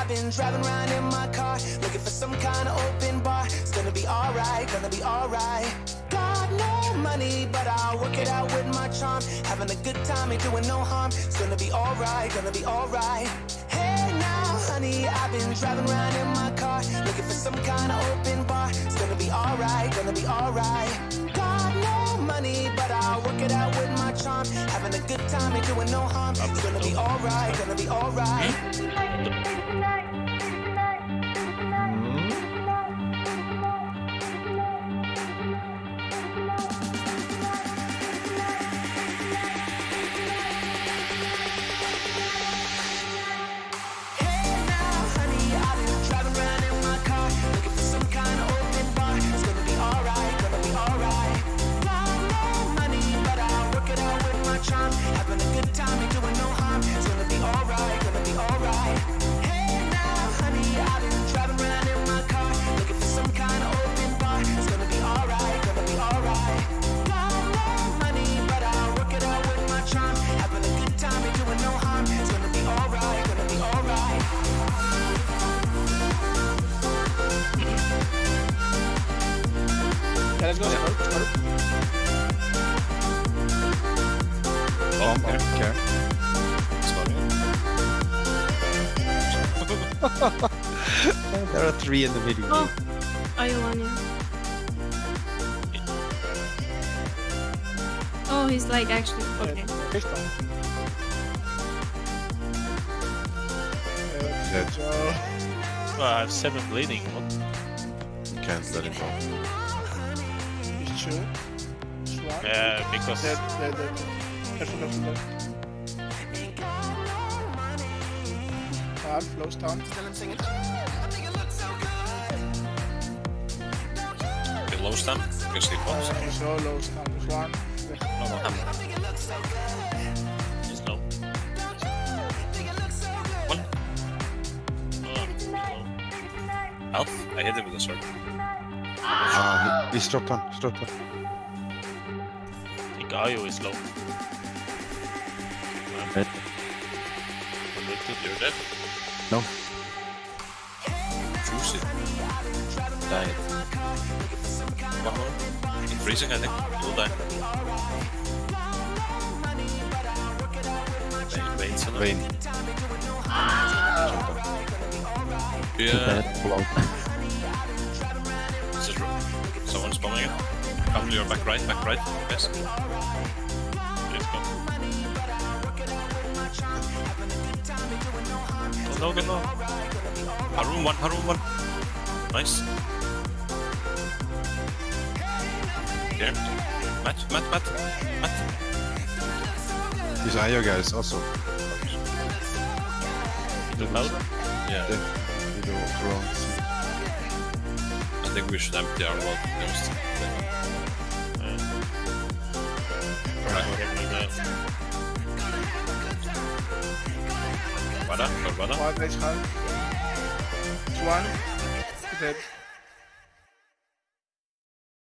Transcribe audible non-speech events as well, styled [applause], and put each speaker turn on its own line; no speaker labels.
I've been driving around in my car, looking for some kind of open bar. It's gonna be alright, gonna be alright. Got no money, but I'll work it out with my charm. Having a good time, ain't doing no harm. It's gonna be alright, gonna be alright. Hey now, honey, I've been driving around in my car, looking for some kind of open bar. It's gonna be alright, gonna be alright. Got no money, but I'll work it out with charm. Having a good time, ain't doing no harm. It's gonna be alright, gonna be alright. Hmm?
Yeah, let's go.
Bomb, okay. okay. there are three in the middle.
Oh, are you Iolania. Oh, he's like actually okay.
Fish.
Dead.
So,
Oh, I have seven bleeding. What?
You can't let him go.
He's chill. Swan.
Yeah, because
Dead, dead, dead. Careful, careful, dead. Hard, flow stun.
The low stun, because he pops.
Uh, so low stun. Swan.
No, no, hammer.
it's low.
One. Oh, low. Health? I hit him with a sword.
Ah, he, he's dropped one. He's dropped one.
I think Ayo is low.
Dead.
You're dead.
No.
Juicy. Died. One more. In freezing, I think. You will die. Vayne, Vayne's on
Vayne.
Yeah.
Blow. [laughs]
To your back right, back right. Go. Oh, no, get no. Haroon one, Haroon one. Nice. Here. Matt, Matt, Matt, Matt.
These Ayo guys also.
The loud.
Yeah,
Dead. You do wrong.
I think we should empty our world Bada, Bada.
Wild Rage halb.